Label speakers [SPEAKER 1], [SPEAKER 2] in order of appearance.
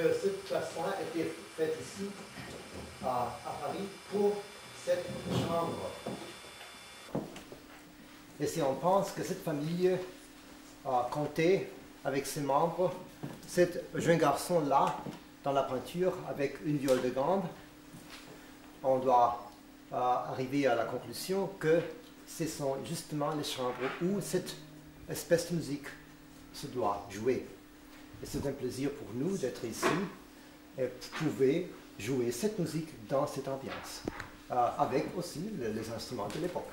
[SPEAKER 1] que cette place-là était faite ici, à, Paris, pour cette chambre. Et si on pense que cette famille a compté avec ses membres, cet jeune garçon-là, dans la peinture, avec une viole de gambe, on doit euh, arriver à la conclusion que ce sont justement les chambres où cette espèce de musique se doit jouer. Et c'est un plaisir pour nous d'être ici et pouvoir jouer cette musique dans cette ambiance, euh, avec aussi les, instruments de l'époque.